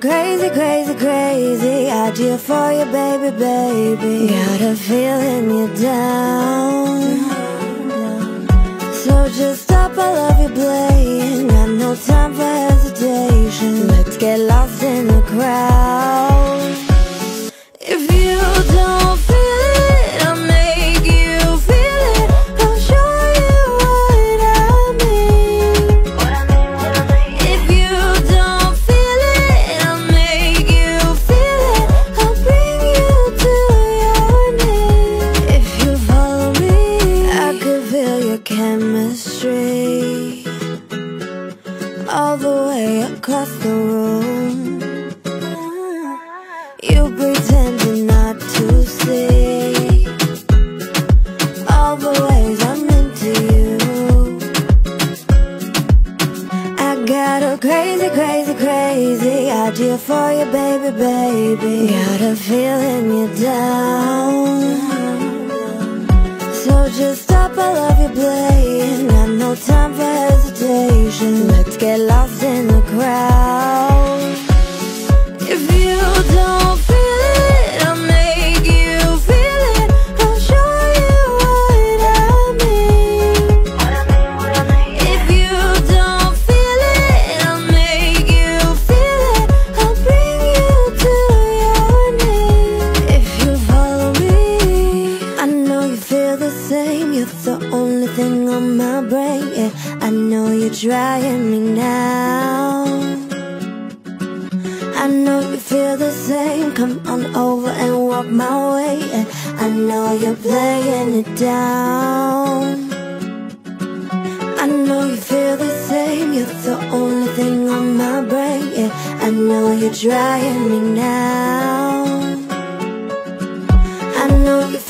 crazy, crazy, crazy idea for you, baby, baby. Got a feeling you're down. So just stop, I love you playing. Chemistry all the way across the room. You pretending not to see all the ways I'm into you. I got a crazy, crazy, crazy idea for you, baby, baby. Got a feeling you're down. So just stop, I love you playing. same You're the only thing on my brain Yeah, I know you're trying me now. I know you feel the same. Come on over and walk my way yeah, I know you're playing it down. I know you feel the same. You're the only thing on my brain Yeah, I know you're trying me now. I know you